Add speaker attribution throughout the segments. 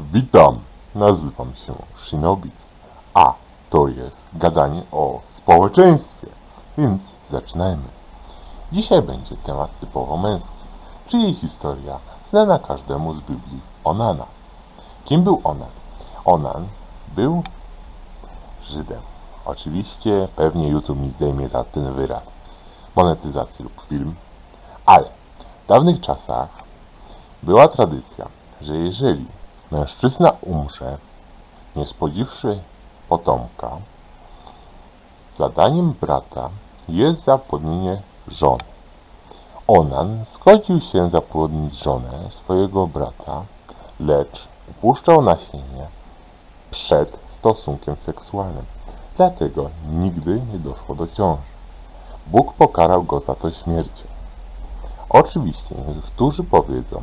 Speaker 1: Witam, nazywam się Shinobi, a to jest gadanie o społeczeństwie, więc zaczynajmy. Dzisiaj będzie temat typowo męski, czyli historia znana każdemu z Biblii Onana. Kim był Onan? Onan był Żydem. Oczywiście pewnie YouTube mi zdejmie za ten wyraz monetyzacji lub film, ale w dawnych czasach była tradycja, że jeżeli mężczyzna umrze, nie spodziwszy potomka, zadaniem brata jest zapłodnienie żony. Onan zgodził się zapłodnić żonę swojego brata, lecz upuszczał nasienie przed stosunkiem seksualnym. Dlatego nigdy nie doszło do ciąży. Bóg pokarał go za to śmiercią. Oczywiście niektórzy powiedzą,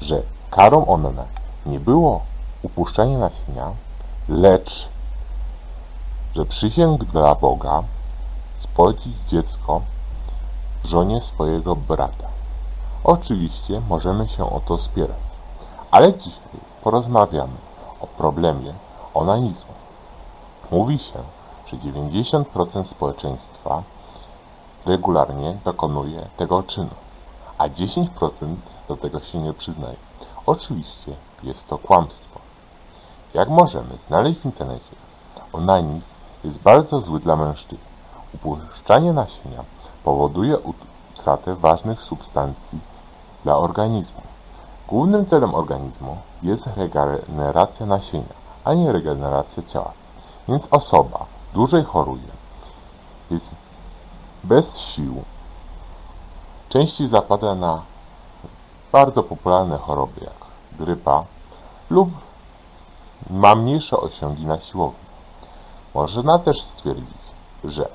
Speaker 1: że karą Onana nie było upuszczanie nasienia, lecz że przysięgł dla Boga spłodzić dziecko żonie swojego brata. Oczywiście możemy się o to spierać, ale dzisiaj porozmawiamy o problemie onanizmu. Mówi się, że 90% społeczeństwa regularnie dokonuje tego czynu, a 10% do tego się nie przyznaje. Oczywiście jest to kłamstwo. Jak możemy znaleźć w internecie, onanizm jest bardzo zły dla mężczyzn. Upuszczanie nasienia powoduje utratę ważnych substancji dla organizmu. Głównym celem organizmu jest regeneracja nasienia, a nie regeneracja ciała. Więc osoba dłużej choruje, jest bez sił, częściej zapada na bardzo popularne choroby jak grypa lub ma mniejsze osiągi na siłowni. Można też stwierdzić, że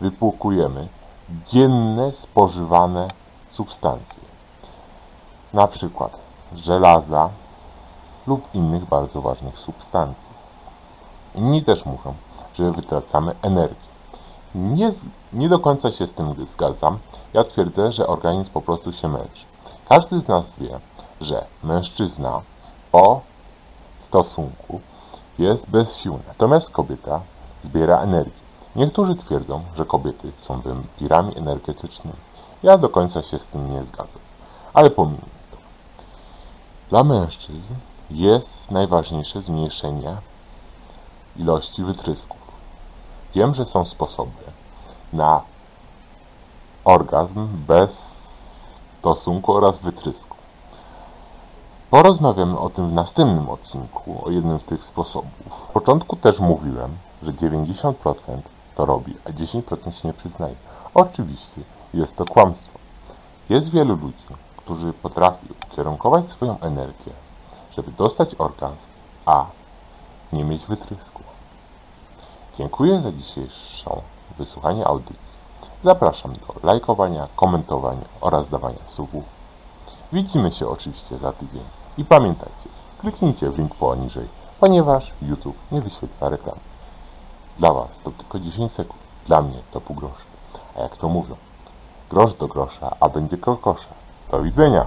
Speaker 1: wypłukujemy dzienne spożywane substancje, na przykład żelaza lub innych bardzo ważnych substancji. Inni też mówią, że wytracamy energię. Nie, nie do końca się z tym zgadzam. Ja twierdzę, że organizm po prostu się męczy. Każdy z nas wie, że mężczyzna po stosunku jest bezsiłny, natomiast kobieta zbiera energię. Niektórzy twierdzą, że kobiety są wampirami energetycznymi. Ja do końca się z tym nie zgadzam. Ale pomijmy to. Dla mężczyzn jest najważniejsze zmniejszenie ilości wytrysków. Wiem, że są sposoby na orgazm bez stosunku oraz wytrysku. Porozmawiamy o tym w następnym odcinku, o jednym z tych sposobów. W początku też mówiłem, że 90% to robi, a 10% się nie przyznaje. Oczywiście jest to kłamstwo. Jest wielu ludzi, którzy potrafią ukierunkować swoją energię, żeby dostać orgazm, a nie mieć wytrysku. Dziękuję za dzisiejszą wysłuchanie audycji. Zapraszam do lajkowania, komentowania oraz dawania subów. Widzimy się oczywiście za tydzień. I pamiętajcie, kliknijcie w link poniżej, ponieważ YouTube nie wyświetla reklam. Dla Was to tylko 10 sekund, dla mnie to pół grosza. A jak to mówią, grosz do grosza, a będzie kokosza. Do widzenia!